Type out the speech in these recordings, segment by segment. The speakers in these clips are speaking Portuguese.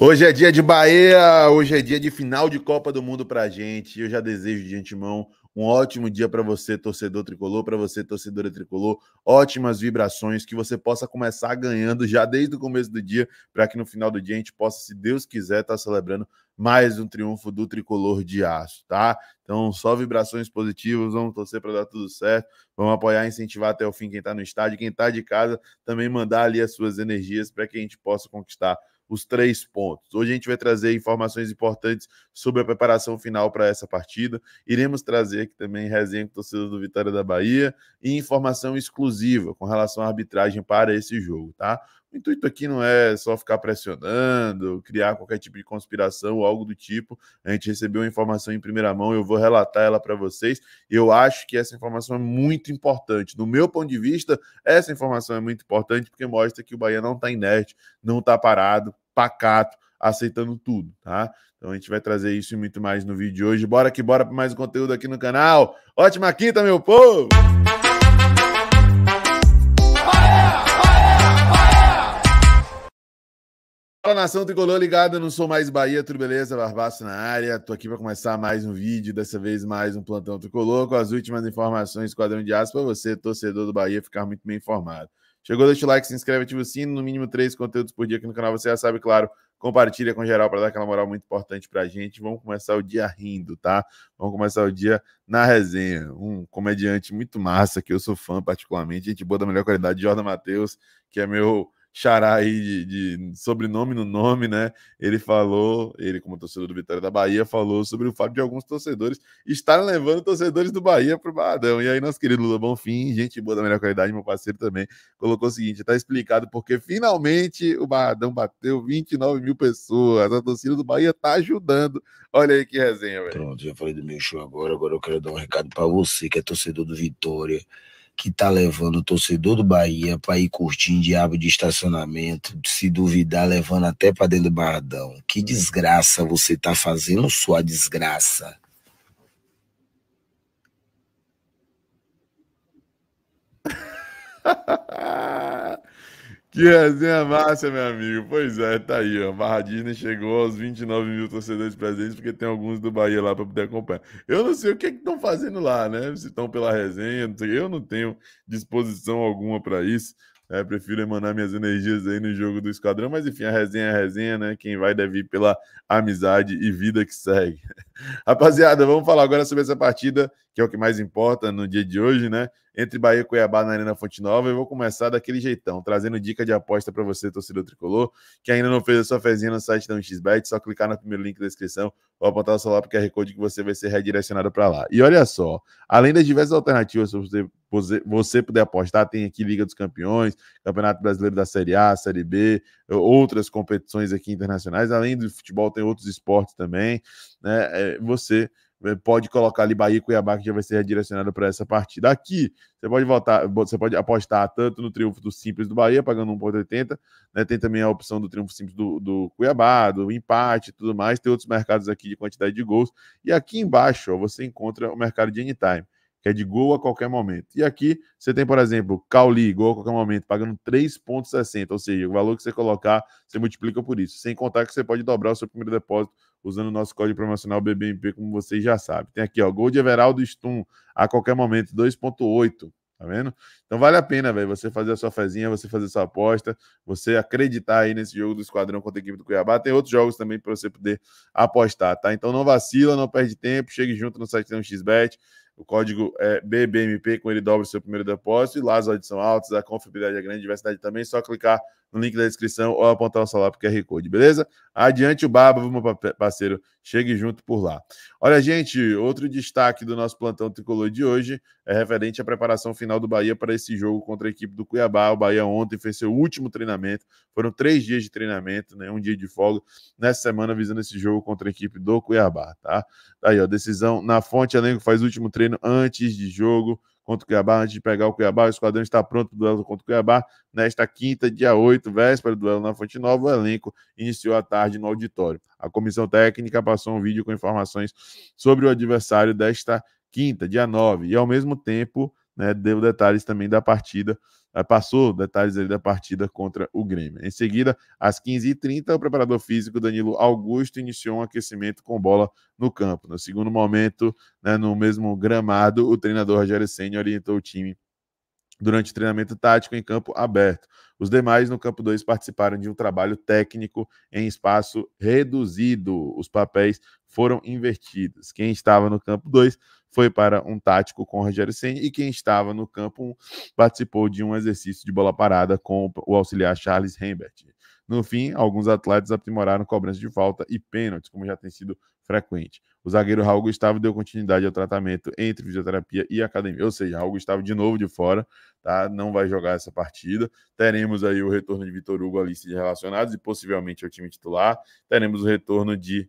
Hoje é dia de Bahia, hoje é dia de final de Copa do Mundo pra gente. Eu já desejo de antemão um ótimo dia para você, torcedor tricolor, para você, torcedora tricolor. Ótimas vibrações, que você possa começar ganhando já desde o começo do dia, para que no final do dia a gente possa, se Deus quiser, estar tá celebrando mais um triunfo do tricolor de aço, tá? Então, só vibrações positivas, vamos torcer para dar tudo certo, vamos apoiar, incentivar até o fim quem está no estádio, quem está de casa, também mandar ali as suas energias para que a gente possa conquistar os três pontos. Hoje a gente vai trazer informações importantes sobre a preparação final para essa partida. Iremos trazer aqui também resenha com torcedor do Vitória da Bahia e informação exclusiva com relação à arbitragem para esse jogo, tá? O intuito aqui não é só ficar pressionando, criar qualquer tipo de conspiração ou algo do tipo. A gente recebeu uma informação em primeira mão, eu vou relatar ela para vocês. Eu acho que essa informação é muito importante. Do meu ponto de vista, essa informação é muito importante porque mostra que o Bahia não está inerte, não está parado, pacato, aceitando tudo, tá? Então a gente vai trazer isso e muito mais no vídeo de hoje. Bora que bora para mais conteúdo aqui no canal. Ótima quinta, meu povo! Fala nação tricolor ligada, não sou mais Bahia, tudo beleza? Barbaço na área. Tô aqui para começar mais um vídeo, dessa vez mais um plantão tricolor com as últimas informações Esquadrão de Aço para você, torcedor do Bahia, ficar muito bem informado. Chegou, deixa o like, se inscreve, ativa o sino, no mínimo três conteúdos por dia aqui no canal, você já sabe, claro. Compartilha com geral para dar aquela moral muito importante para gente. Vamos começar o dia rindo, tá? Vamos começar o dia na resenha. Um comediante muito massa, que eu sou fã particularmente, gente boa da melhor qualidade, Jordan Matheus, que é meu xará aí de, de, sobrenome no nome, né? Ele falou, ele como torcedor do Vitória da Bahia, falou sobre o fato de alguns torcedores estarem levando torcedores do Bahia para o Barradão. E aí nosso querido Lula Bonfim, gente boa da melhor qualidade, meu parceiro também, colocou o seguinte, está explicado porque finalmente o Barradão bateu 29 mil pessoas, a torcida do Bahia está ajudando. Olha aí que resenha, velho. Pronto, já falei do meu show agora, agora eu quero dar um recado para você que é torcedor do Vitória, que tá levando o torcedor do Bahia para ir curtindo diabo de estacionamento, se duvidar, levando até para dentro do Barradão. Que desgraça você tá fazendo, sua desgraça. Que resenha massa, meu amigo. Pois é, tá aí, ó. Barra Disney chegou aos 29 mil torcedores presentes, porque tem alguns do Bahia lá para poder acompanhar. Eu não sei o que é estão fazendo lá, né? Se estão pela resenha, não. Eu não tenho disposição alguma para isso. Né? Prefiro emanar minhas energias aí no jogo do Esquadrão, mas enfim, a resenha é a resenha, né? Quem vai deve ir pela amizade e vida que segue. Rapaziada, vamos falar agora sobre essa partida, que é o que mais importa no dia de hoje, né? Entre Bahia e Cuiabá na Arena Fonte Nova. Eu vou começar daquele jeitão, trazendo dica de aposta para você, torcedor tricolor, que ainda não fez a sua fezinha no site da 1xBet, só clicar no primeiro link da descrição ou apontar o celular para o QR Code que você vai ser redirecionado para lá. E olha só, além das diversas alternativas para você, você puder apostar, tem aqui Liga dos Campeões, Campeonato Brasileiro da Série A, Série B, outras competições aqui internacionais, além do futebol, tem outros esportes também, né? É, você pode colocar ali Bahia e Cuiabá, que já vai ser redirecionado para essa partida. Aqui, você pode votar, você pode apostar tanto no triunfo do Simples do Bahia, pagando 1,80, né? Tem também a opção do triunfo simples do, do Cuiabá, do empate e tudo mais. Tem outros mercados aqui de quantidade de gols. E aqui embaixo, ó, você encontra o mercado de anytime é de gol a qualquer momento. E aqui você tem, por exemplo, Cauli, gol a qualquer momento, pagando 3,60, ou seja, o valor que você colocar, você multiplica por isso. Sem contar que você pode dobrar o seu primeiro depósito usando o nosso código promocional BBMP, como vocês já sabem. Tem aqui, ó, gol de Everaldo Stum a qualquer momento, 2,8. Tá vendo? Então vale a pena, velho, você fazer a sua fezinha, você fazer a sua aposta, você acreditar aí nesse jogo do Esquadrão contra a equipe do Cuiabá. Tem outros jogos também para você poder apostar, tá? Então não vacila, não perde tempo, chegue junto no site do XBet. O código é BBMP, com ele dobra o seu primeiro depósito. E lá as odds são altas, a confiabilidade é grande, diversidade também. Só clicar no link da descrição ou apontar o celular para o QR Code, beleza? Adiante o Baba, vamos, parceiro, chegue junto por lá. Olha, gente, outro destaque do nosso plantão tricolor de hoje é referente à preparação final do Bahia para esse jogo contra a equipe do Cuiabá. O Bahia ontem fez seu último treinamento, foram três dias de treinamento, né? Um dia de folga nessa semana visando esse jogo contra a equipe do Cuiabá, tá? Tá aí, ó, decisão na fonte, elenco faz o último treino antes de jogo contra o Cuiabá, antes de pegar o Cuiabá. O esquadrão está pronto para o duelo contra o Cuiabá. Nesta quinta, dia 8, véspera do duelo na Fonte Nova, o elenco iniciou a tarde no auditório. A comissão técnica passou um vídeo com informações sobre o adversário desta quinta, dia 9, e ao mesmo tempo né, deu detalhes também da partida, eh, passou detalhes da partida contra o Grêmio. Em seguida, às 15h30, o preparador físico Danilo Augusto iniciou um aquecimento com bola no campo. No segundo momento, né, no mesmo gramado, o treinador Rogério Senna orientou o time durante o treinamento tático em campo aberto. Os demais no campo 2 participaram de um trabalho técnico em espaço reduzido. Os papéis foram invertidos. Quem estava no campo 2 foi para um tático com o Rogério Senna e quem estava no campo 1 participou de um exercício de bola parada com o auxiliar Charles Rembert. No fim, alguns atletas aprimoraram cobrança de falta e pênaltis, como já tem sido frequente. O zagueiro Raul Gustavo deu continuidade ao tratamento entre fisioterapia e academia, ou seja, Raul Gustavo de novo de fora, tá? Não vai jogar essa partida. Teremos aí o retorno de Vitor Hugo à lista de relacionados e possivelmente ao time titular. Teremos o retorno de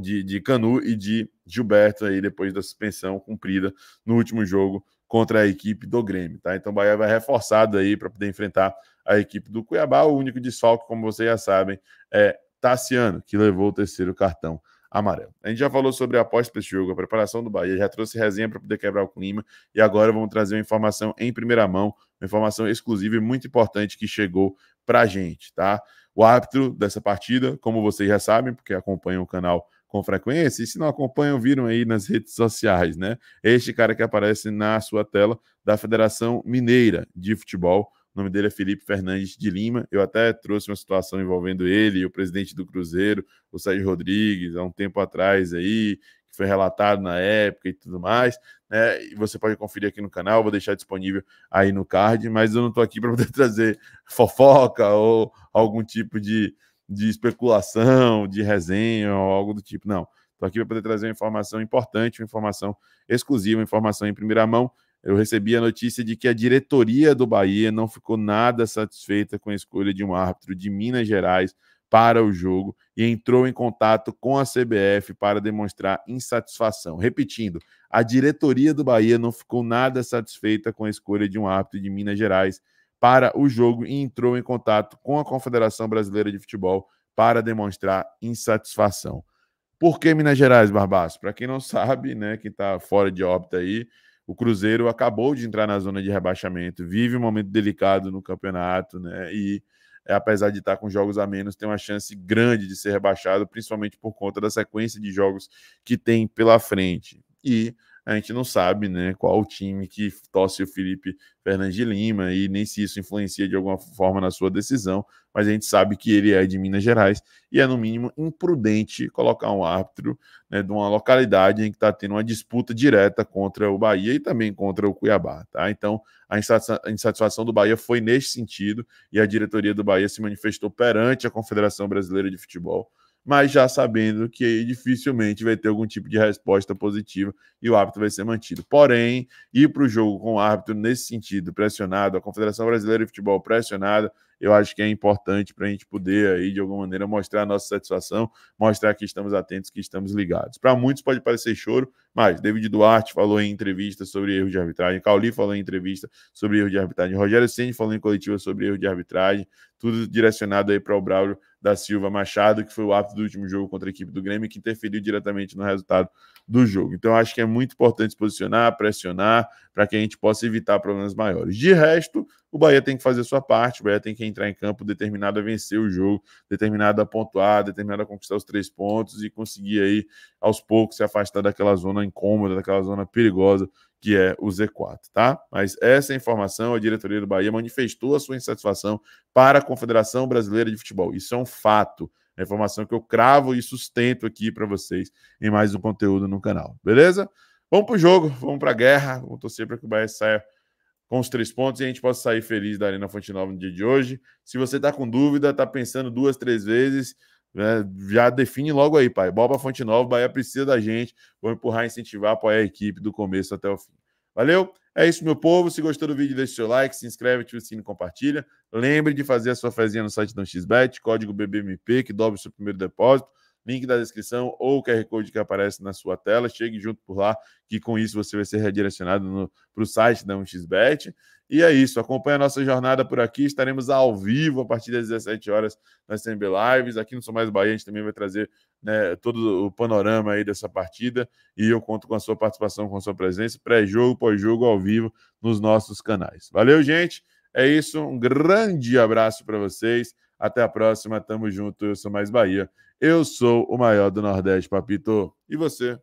de, de Canu e de Gilberto aí depois da suspensão cumprida no último jogo contra a equipe do Grêmio, tá? Então o Bahia vai reforçado aí para poder enfrentar a equipe do Cuiabá. O único desfalque, como vocês já sabem, é Tassiano, que levou o terceiro cartão amarelo. A gente já falou sobre a aposta para jogo, a preparação do Bahia, já trouxe resenha para poder quebrar o clima e agora vamos trazer uma informação em primeira mão, uma informação exclusiva e muito importante que chegou para a gente, tá? O árbitro dessa partida, como vocês já sabem, porque acompanham o canal com frequência, e se não acompanham, viram aí nas redes sociais, né? Este cara que aparece na sua tela da Federação Mineira de Futebol, o nome dele é Felipe Fernandes de Lima. Eu até trouxe uma situação envolvendo ele e o presidente do Cruzeiro, o Sérgio Rodrigues, há um tempo atrás aí, que foi relatado na época e tudo mais. Né? E você pode conferir aqui no canal, vou deixar disponível aí no card, mas eu não estou aqui para poder trazer fofoca ou algum tipo de, de especulação, de resenha ou algo do tipo. Não. Estou aqui para poder trazer uma informação importante, uma informação exclusiva, uma informação em primeira mão eu recebi a notícia de que a diretoria do Bahia não ficou nada satisfeita com a escolha de um árbitro de Minas Gerais para o jogo e entrou em contato com a CBF para demonstrar insatisfação. Repetindo, a diretoria do Bahia não ficou nada satisfeita com a escolha de um árbitro de Minas Gerais para o jogo e entrou em contato com a Confederação Brasileira de Futebol para demonstrar insatisfação. Por que Minas Gerais, Barbaço? Para quem não sabe, né, quem está fora de órbita aí, o Cruzeiro acabou de entrar na zona de rebaixamento, vive um momento delicado no campeonato, né? E apesar de estar com jogos a menos, tem uma chance grande de ser rebaixado, principalmente por conta da sequência de jogos que tem pela frente. E a gente não sabe né, qual o time que torce o Felipe Fernandes de Lima e nem se isso influencia de alguma forma na sua decisão, mas a gente sabe que ele é de Minas Gerais e é, no mínimo, imprudente colocar um árbitro né, de uma localidade em que está tendo uma disputa direta contra o Bahia e também contra o Cuiabá. Tá? Então, a insatisfação do Bahia foi nesse sentido e a diretoria do Bahia se manifestou perante a Confederação Brasileira de Futebol mas já sabendo que dificilmente vai ter algum tipo de resposta positiva e o árbitro vai ser mantido. Porém, ir para o jogo com o árbitro nesse sentido, pressionado, a Confederação Brasileira de Futebol pressionada, eu acho que é importante para a gente poder aí, de alguma maneira, mostrar a nossa satisfação, mostrar que estamos atentos, que estamos ligados. Para muitos pode parecer choro, mas David Duarte falou em entrevista sobre erro de arbitragem, Cauli falou em entrevista sobre erro de arbitragem, Rogério Ceni falou em coletiva sobre erro de arbitragem, tudo direcionado aí para o Braulio da Silva Machado, que foi o árbitro do último jogo contra a equipe do Grêmio, que interferiu diretamente no resultado do jogo. Então, acho que é muito importante se posicionar, pressionar, para que a gente possa evitar problemas maiores. De resto, o Bahia tem que fazer sua parte, o Bahia tem que entrar em campo determinado a vencer o jogo, determinado a pontuar, determinado a conquistar os três pontos e conseguir aí, aos poucos, se afastar daquela zona incômoda, daquela zona perigosa que é o Z4, tá? Mas essa informação, a diretoria do Bahia manifestou a sua insatisfação para a Confederação Brasileira de Futebol. Isso é um fato. É informação que eu cravo e sustento aqui para vocês em mais um conteúdo no canal, beleza? Vamos para o jogo, vamos para a guerra. Vamos torcer para que o Bahia saia com os três pontos e a gente possa sair feliz da Arena Fonte Nova no dia de hoje. Se você está com dúvida, está pensando duas, três vezes, né, já define logo aí, pai. Bola para Fonte Nova, Bahia precisa da gente. Vou empurrar, incentivar, apoiar a equipe do começo até o fim. Valeu? É isso, meu povo. Se gostou do vídeo, deixe seu like, se inscreve, ativa o sininho e compartilha. Lembre de fazer a sua fezinha no site da XBET, código BBMP, que dobre o seu primeiro depósito. Link da descrição ou o QR Code que aparece na sua tela. Chegue junto por lá, que com isso você vai ser redirecionado para o site da 1xBet. E é isso. Acompanhe a nossa jornada por aqui. Estaremos ao vivo a partir das 17 horas nas CMB Lives. Aqui no Sou Mais Bahia, a gente também vai trazer né, todo o panorama aí dessa partida. E eu conto com a sua participação, com a sua presença, pré-jogo, pós-jogo, ao vivo, nos nossos canais. Valeu, gente. É isso. Um grande abraço para vocês. Até a próxima. Tamo junto. Eu sou Mais Bahia. Eu sou o maior do Nordeste, Papito. E você?